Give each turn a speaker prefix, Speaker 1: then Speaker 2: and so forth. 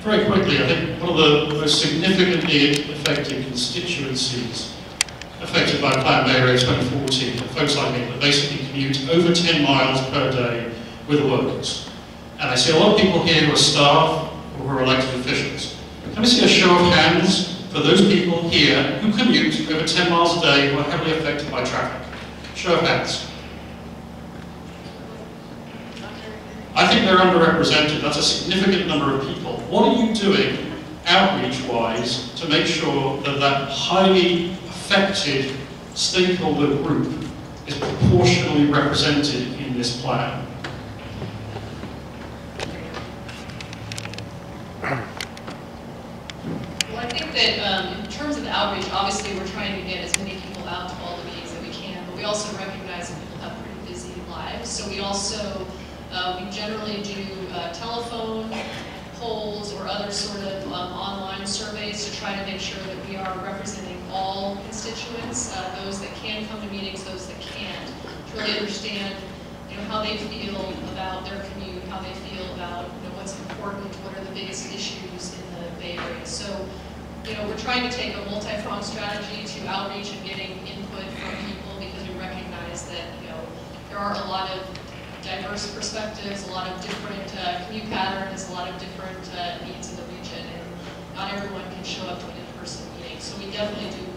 Speaker 1: very quickly, I think one of the most significantly affected constituencies affected by Plan Area 2014 are folks like me that basically commute over 10 miles per day with the workers. And I see a lot of people here who are staff or who are elected officials. Can I see a show of hands for those people here who commute over 10 miles a day who are heavily affected by traffic? Show of hands. I think they're underrepresented. That's a significant number of people. What are you doing outreach-wise to make sure that that highly affected stakeholder group is proportionally represented in this plan?
Speaker 2: Well, I think that um, in terms of outreach, obviously, we're trying to get as many people out to all the meetings that we can, but we also recognize that people have pretty busy lives. So we also, uh, we generally do uh, telephone polls or other sort of um, online surveys to try to make sure that we are representing all constituents, uh, those that can come to meetings, those that can't, to really understand, you know, how they feel about their commute, how they feel about, you know, what's important, what are the biggest issues in the Bay Area. So, you know, we're trying to take a multi-pronged strategy to outreach and getting input from people because we recognize that, you know, there are a lot of diverse perspectives, a lot of different uh, commute patterns, a lot of different uh, needs in the region, and not everyone can show up to an in-person meeting. So we definitely do